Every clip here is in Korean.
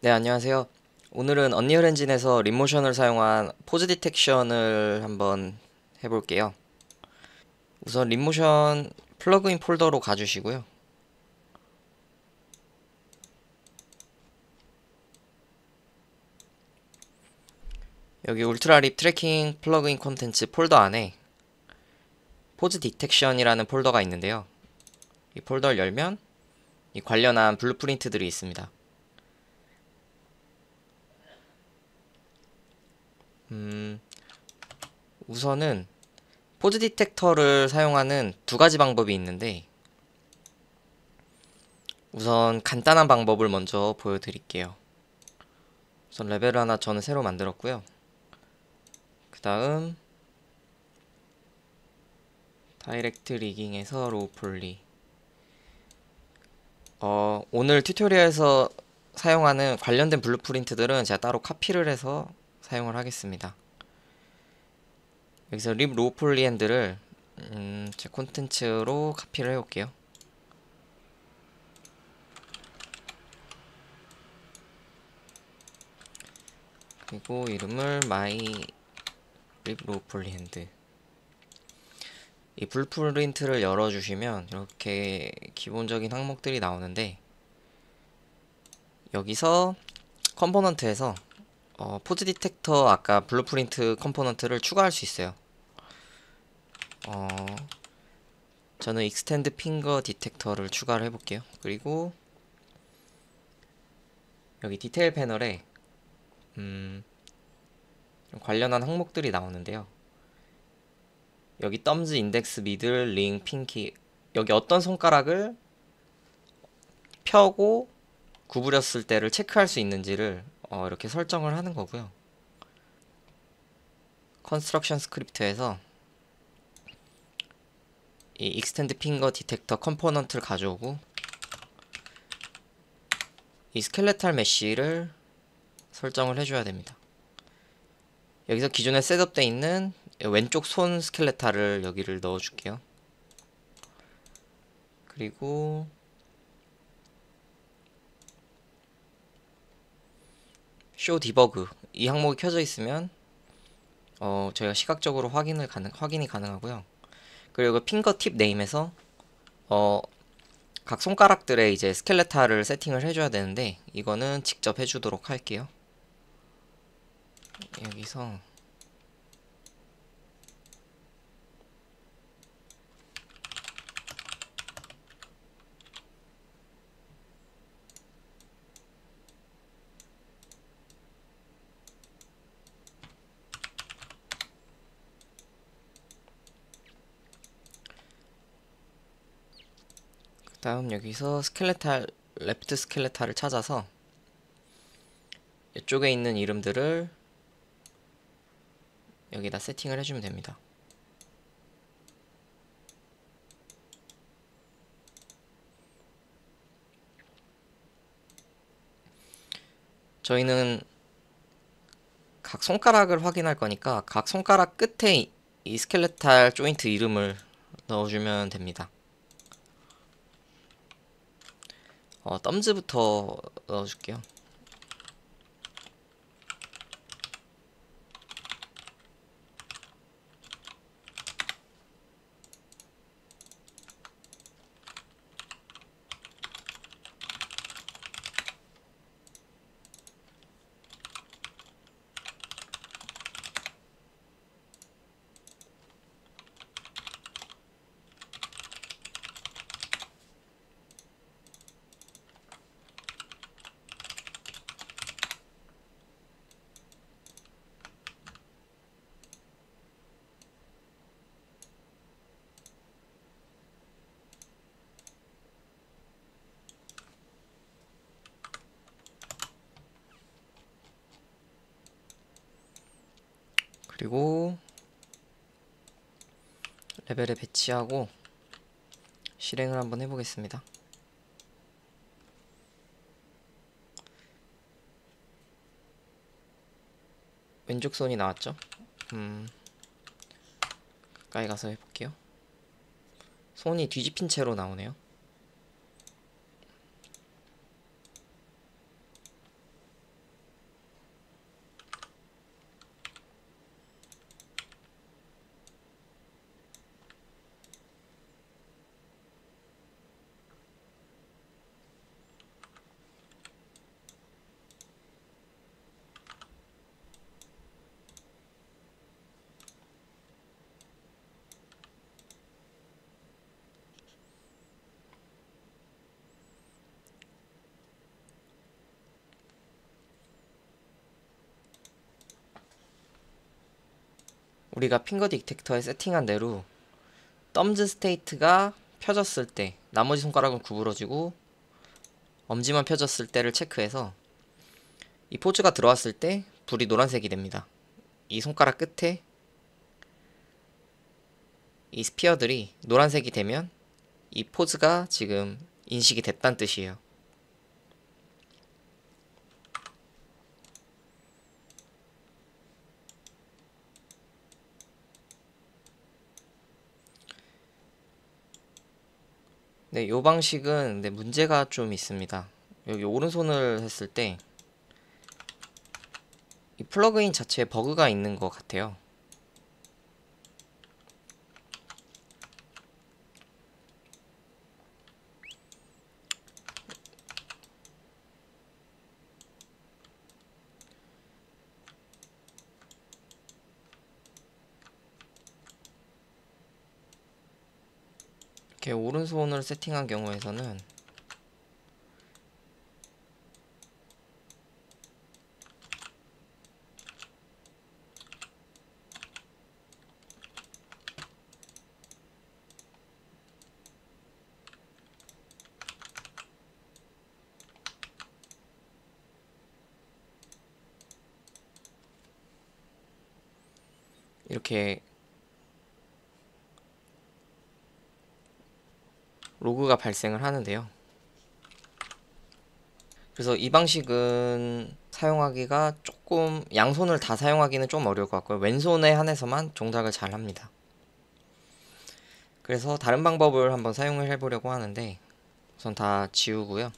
네, 안녕하세요. 오늘은 Unreal Engine에서 Leap Motion을 사용한 pose detection을 한번 해볼게요. 우선 Leap Motion plugin 폴더로 가주시고요. 여기 Ultraleap Tracking plugin 콘텐츠 폴더 안에 pose detection이라는 폴더가 있는데요. 이 폴더를 열면 이 관련한 blueprint들이 있습니다. 음, 우선은 pose detector를 사용하는 두 가지 방법이 있는데 우선 간단한 방법을 먼저 보여드릴게요. 우선 레벨을 하나 저는 새로 만들었고요. 그 다음 direct rigging에서 low poly 어, 오늘 tutorial에서 사용하는 관련된 blueprint들은 제가 따로 카피를 해서 사용을 하겠습니다. 여기서 Leap low poly hand를 음, 제 콘텐츠로 카피를 해올게요. 그리고 이름을 my Leap Low Poly Hand 이 Blueprint를 열어주시면 이렇게 기본적인 항목들이 나오는데 여기서 component에서 어, Pose Detector 아까 Blueprint component를 추가할 수 있어요. 어, 저는 Extend Finger Detector를 추가를 해볼게요. 그리고 여기 디테일 패널에 음, 관련한 항목들이 나오는데요. 여기 Thumbs, Index, Middle, Ring, Pinky 여기 어떤 손가락을 펴고 구부렸을 때를 체크할 수 있는지를 어, 이렇게 설정을 하는 거고요. Construction Script에서 이 Extend Finger Detector component를 가져오고 이 Skeletal Mesh를 설정을 해줘야 됩니다. 여기서 기존에 setup되어 있는 왼쪽 손 Skeletal을 여기를 넣어줄게요. 그리고 Show Debug 이 항목이 켜져 있으면 어 저희가 시각적으로 확인을 가능 확인이 가능하고요. 그리고 Finger Tip Name에서 어 각 손가락들의 이제 스켈레타를 세팅을 해줘야 되는데 이거는 직접 해주도록 할게요. 여기서 다음 여기서 Skeletal Left Skeletal을 찾아서 이쪽에 있는 이름들을 여기다 세팅을 해주면 됩니다. 저희는 각 손가락을 확인할 거니까 각 손가락 끝에 이 Skeletal Joint 이름을 넣어주면 됩니다. 어, 덤즈부터 넣어줄게요. 그리고 레벨에 배치하고 실행을 한번 해보겠습니다. 왼쪽 손이 나왔죠? 음, 가까이 가서 해볼게요. 손이 뒤집힌 채로 나오네요. 우리가 Finger Detector에 세팅한 대로 Thumbs State가 펴졌을 때 나머지 손가락은 구부러지고 엄지만 펴졌을 때를 체크해서 이 포즈가 들어왔을 때 불이 노란색이 됩니다. 이 손가락 끝에 이 sphere들이 노란색이 되면 이 포즈가 지금 인식이 됐다는 뜻이에요. 네, 요 방식은 네, 문제가 좀 있습니다. 여기 오른손을 했을 때 이 플러그인 자체에 버그가 있는 것 같아요. 이렇게 오른손을 세팅한 경우에서는 이렇게 로그가 발생을 하는데요. 그래서 이 방식은 사용하기가 조금 양손을 다 사용하기는 좀 어려울 것 같고요. 왼손에 한해서만 동작을 잘 합니다. 그래서 다른 방법을 한번 사용을 해보려고 하는데 우선 다 지우고요.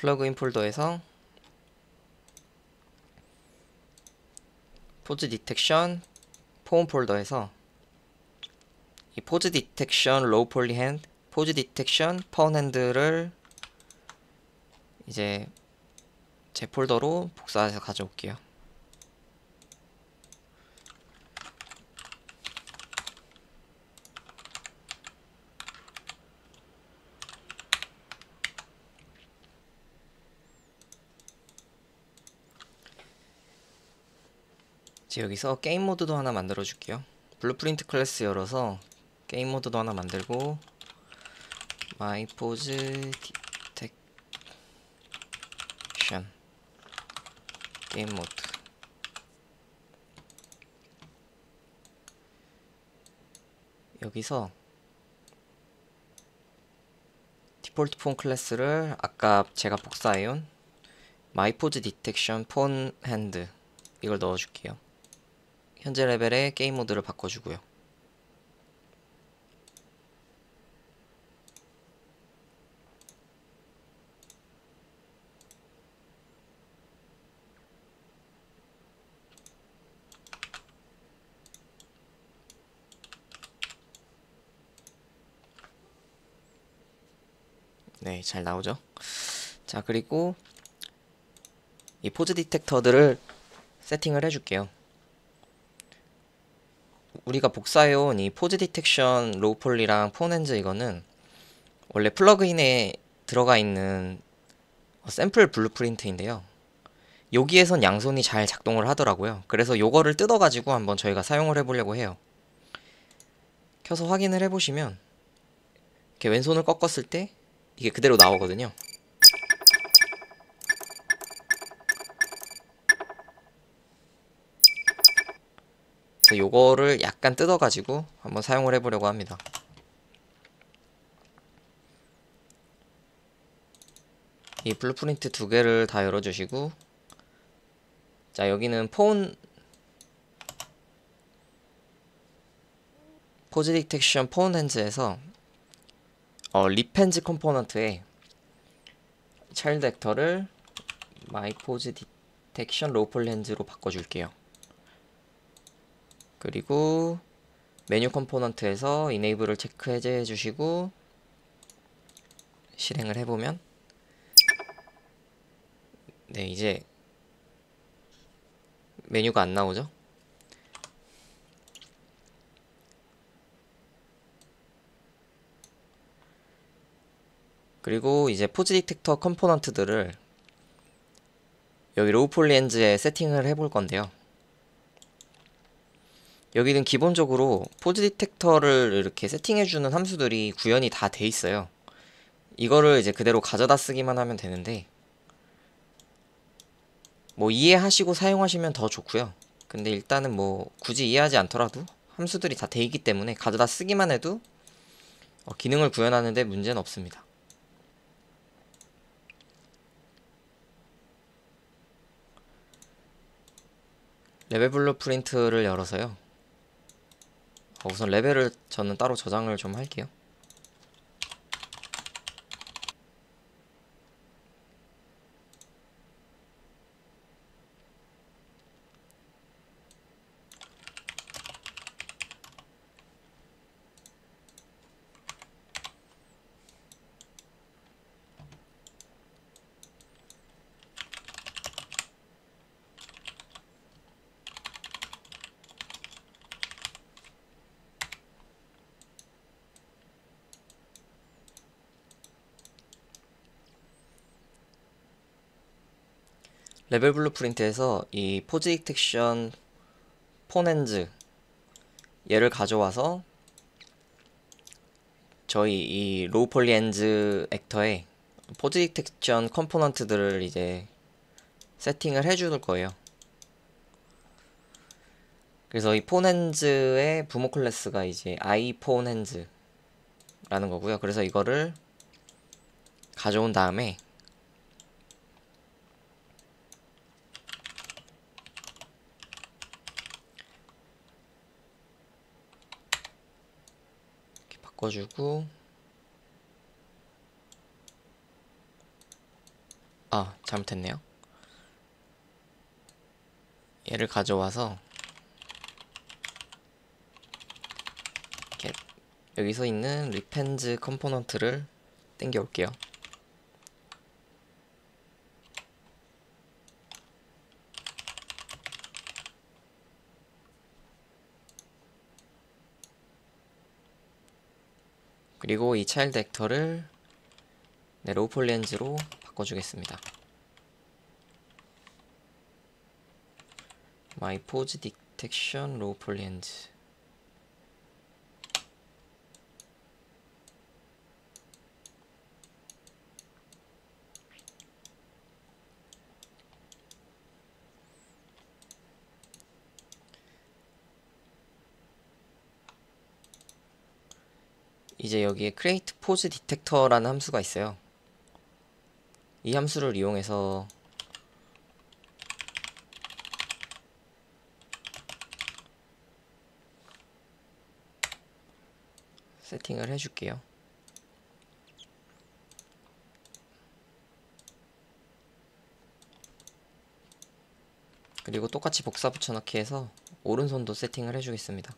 플러그인 폴더에서 Pose Detection Pawn 폴더에서 이 Pose Detection Low Poly Hand Pose Detection Pawn Hand를 이제 제 폴더로 복사해서 가져올게요. 여기서 게임 모드도 하나 만들어 줄게요. Blueprint Class 열어서 게임 모드도 하나 만들고 My Pose Detection Game Mode 여기서 Default Pawn Class를 아까 제가 복사해온 마이 포즈 디텍션 폰 핸드 이걸 넣어줄게요. 현재 레벨의 게임 모드를 바꿔주고요. 네, 잘 나오죠? 자, 그리고 이 Pose Detector들을 세팅을 해줄게요. 우리가 복사해온 이 Pose Detection Low Poly랑 Pawn Hands 이거는 원래 플러그인에 들어가 있는 샘플 Blueprint인데요. 여기에선 양손이 잘 작동을 하더라고요. 그래서 요거를 뜯어가지고 한번 저희가 사용을 해보려고 해요. 켜서 확인을 해보시면 이렇게 왼손을 꺾었을 때 이게 그대로 나오거든요. 그래서 요거를 약간 뜯어가지고 한번 사용을 해보려고 합니다. 이 Blueprint 두 개를 다 열어주시고 자 여기는 Pawn Pose Detection Pawn Hands에서 어, 립핸즈 컴포넌트에 차일드 액터를 마이 포즈 디텍션 로폴 핸즈로 바꿔줄게요. 그리고 메뉴 component에서 enable을 체크 해제해 주시고 실행을 해보면 네 이제 메뉴가 안 나오죠? 그리고 이제 Pose Detector component들을 여기 Low Poly Hands에 세팅을 해볼 건데요. 여기는 기본적으로 Pose Detector를 이렇게 세팅해주는 함수들이 구현이 다 돼 있어요. 이거를 이제 그대로 가져다 쓰기만 하면 되는데 뭐 이해하시고 사용하시면 더 좋고요. 근데 일단은 뭐 굳이 이해하지 않더라도 함수들이 다 돼 있기 때문에 가져다 쓰기만 해도 어, 기능을 구현하는데 문제는 없습니다. Level Blueprint를 열어서요. 어, 우선 레벨을 저는 따로 저장을 좀 할게요. Level Blueprint에서 이 Pose Detection Pawn Hands 얘를 가져와서 저희 이 Low Poly Hands Actor에 Pose Detection component들을 이제 세팅을 해줄 거예요. 그래서 이 Pawn Hands의 부모 클래스가 이제 IEPawnHands라는 거고요. 그래서 이거를 가져온 다음에 바꿔주고 아 잘못했네요. 얘를 가져와서 여기서 있는 Leap Hands component를 땡겨 올게요. 그리고 이 child actor를 네, Low Poly Hands로 바꿔주겠습니다. my pose detection Low Poly Hands 이제 여기에 create pose detector라는 함수가 있어요. 이 함수를 이용해서 세팅을 해줄게요. 그리고 똑같이 복사 붙여넣기 해서 오른손도 세팅을 해주겠습니다.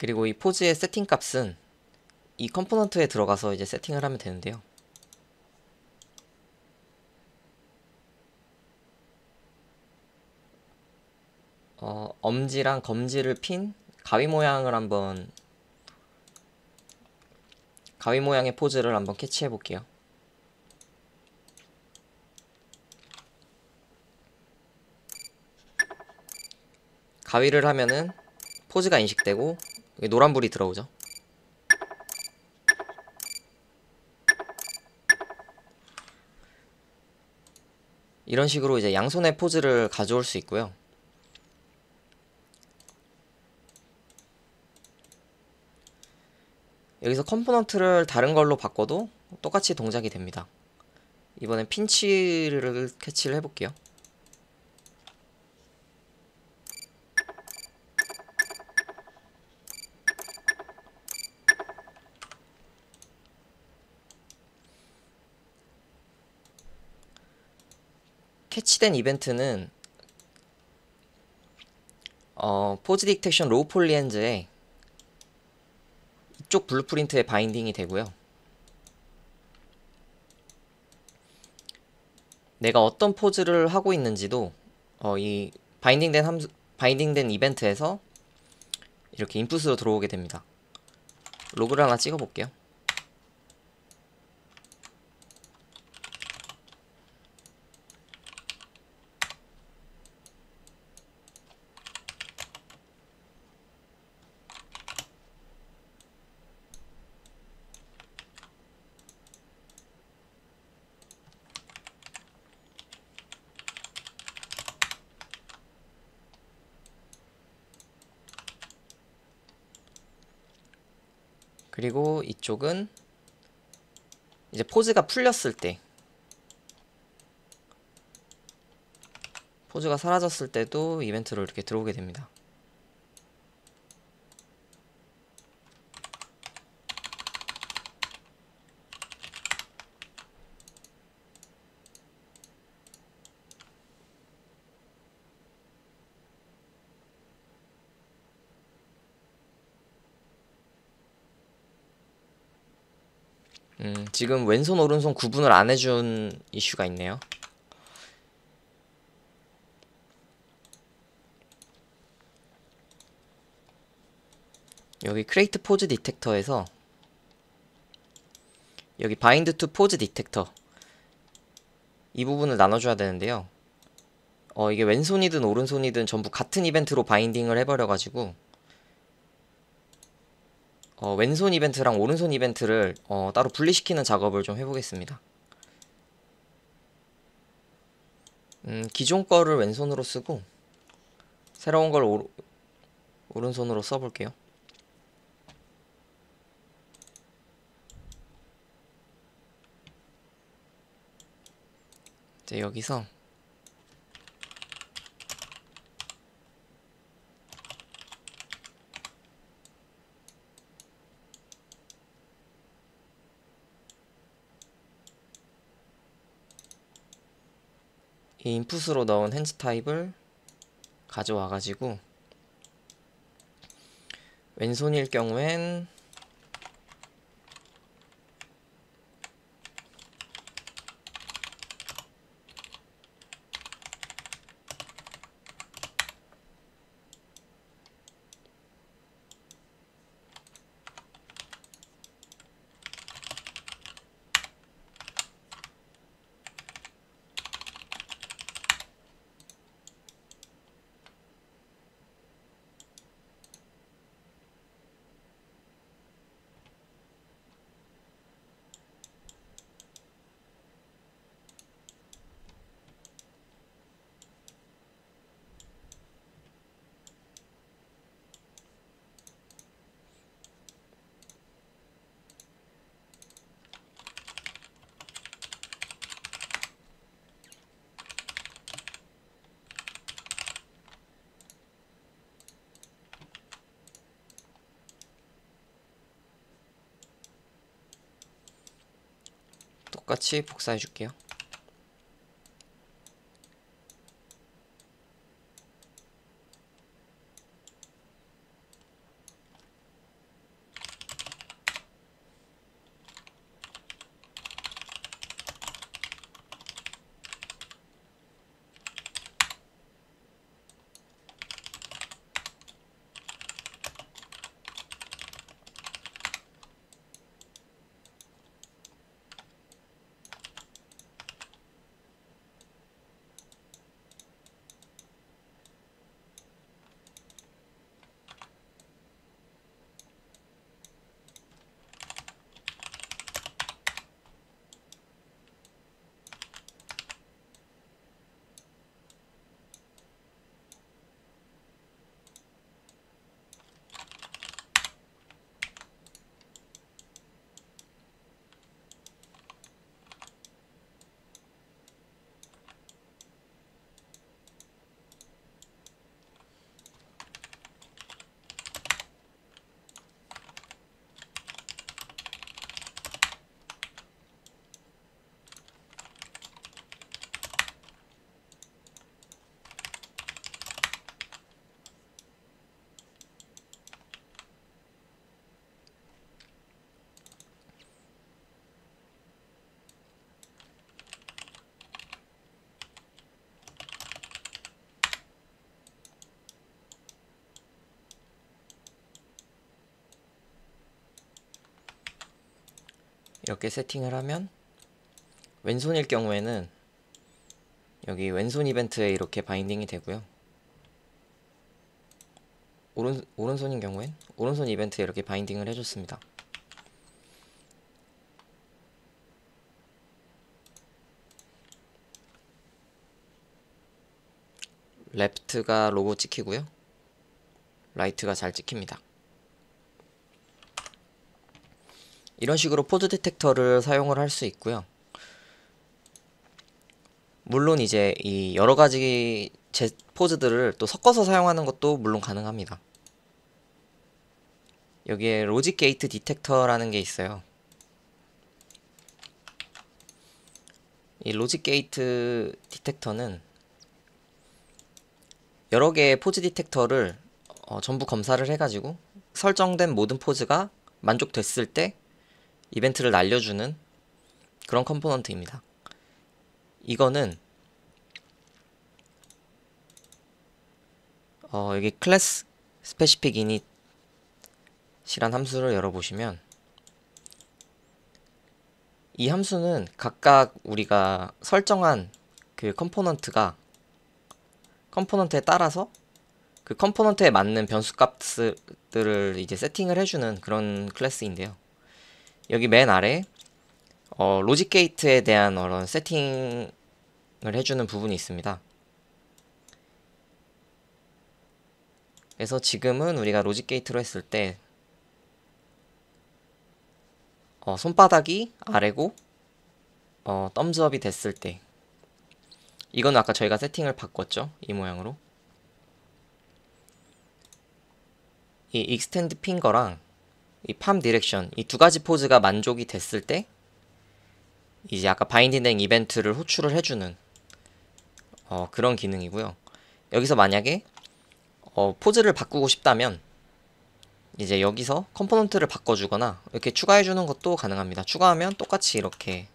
그리고 이 포즈의 세팅 값은 이 component에 들어가서 이제 세팅을 하면 되는데요. 어, 엄지랑 검지를 핀 가위 모양을 한번 가위 모양의 포즈를 한번 캐치해 볼게요. 가위를 하면은 포즈가 인식되고 노란불이 들어오죠. 이런 식으로 이제 양손의 포즈를 가져올 수 있고요. 여기서 component를 다른 걸로 바꿔도 똑같이 동작이 됩니다. 이번엔 pinch를 캐치를 해볼게요. 캐치된 이벤트는 어, Pose Detection Low Poly Hands에 이쪽 blueprint에 binding이 되고요. 내가 어떤 포즈를 하고 있는지도 어, 이 binding된 함수, binding된 이벤트에서 이렇게 input으로 들어오게 됩니다. 로그를 하나 찍어 볼게요. 그리고 이쪽은 이제 포즈가 풀렸을 때 포즈가 사라졌을 때도 이벤트로 이렇게 들어오게 됩니다. 음, 지금 왼손 오른손 구분을 안 해준 이슈가 있네요. 여기 Create Pose Detector에서 여기 Bind To Pose Detector 이 부분을 나눠줘야 되는데요. 어, 이게 왼손이든 오른손이든 전부 같은 이벤트로 binding을 해버려가지고 어, 왼손 이벤트랑 오른손 이벤트를 어, 따로 분리시키는 작업을 좀 해보겠습니다. 음, 기존 거를 왼손으로 쓰고 새로운 걸 오, 오른손으로 써볼게요. 이제 여기서 이 인풋으로 넣은 핸즈 타입을 가져와 가지고 왼손일 경우엔 똑같이 복사해 줄게요. 이렇게 세팅을 하면 왼손일 경우에는 여기 왼손 이벤트에 이렇게 binding이 되고요. 오른, 오른손인 경우엔 오른손 이벤트에 이렇게 binding을 해줬습니다. Left가 로그 찍히고요. Right가 잘 찍힙니다. 이런 식으로 Pose Detector를 사용을 할 수 있고요. 물론 이제 이 여러 가지 제 포즈들을 또 섞어서 사용하는 것도 물론 가능합니다. 여기에 Logic Gate Detector라는 게 있어요. 이 Logic Gate Detector는 여러 개의 Pose Detector를 어, 전부 검사를 해가지고 설정된 모든 포즈가 만족됐을 때 이벤트를 날려주는 그런 component입니다. 이거는 어, 여기 Class Specific Init이란 함수를 열어보시면 이 함수는 각각 우리가 설정한 그 component가 component에 따라서 그 component에 맞는 변수 값들을 이제 세팅을 해주는 그런 클래스인데요. 여기 맨 아래 어, logic gate에 대한 그런 세팅을 해주는 부분이 있습니다. 그래서 지금은 우리가 logic gate로 했을 때 어, 손바닥이 아래고 어, thumbs up이 됐을 때 이건 아까 저희가 세팅을 바꿨죠 이 모양으로 이 Extend Finger랑 이 Palm Direction 이 두 가지 포즈가 만족이 됐을 때 이제 아까 binding된 이벤트를 호출을 해주는 어, 그런 기능이고요. 여기서 만약에 어, 포즈를 바꾸고 싶다면 이제 여기서 component를 바꿔주거나 이렇게 추가해주는 것도 가능합니다. 추가하면 똑같이 이렇게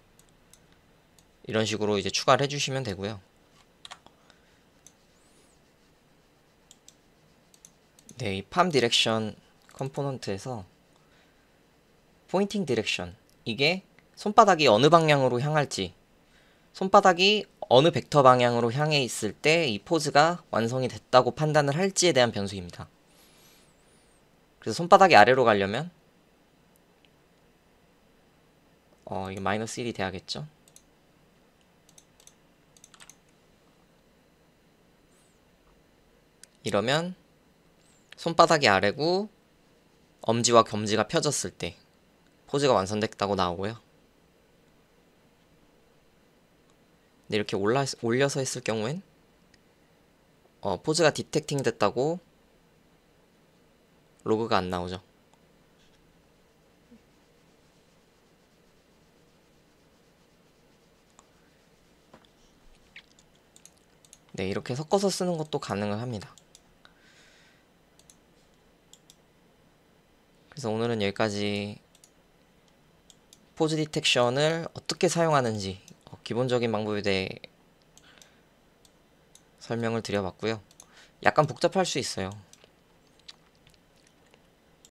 이런 식으로 이제 추가를 해주시면 되고요. 네, 이 Palm Direction component에서 Pointing Direction 이게 손바닥이 어느 방향으로 향할지 손바닥이 어느 벡터 방향으로 향해 있을 때 이 포즈가 완성이 됐다고 판단을 할지에 대한 변수입니다. 그래서 손바닥이 아래로 가려면 어 이게 마이너스 1이 돼야겠죠. 이러면 손바닥이 아래고 엄지와 검지가 펴졌을 때 포즈가 완성됐다고 나오고요. 근데 이렇게 올라, 올려서 했을 경우엔 어, 포즈가 디텍팅 됐다고 로그가 안 나오죠. 네, 이렇게 섞어서 쓰는 것도 가능을 합니다. 그래서 오늘은 여기까지 포즈 디텍션을 어떻게 사용하는지 어, 기본적인 방법에 대해 설명을 드려봤고요. 약간 복잡할 수 있어요.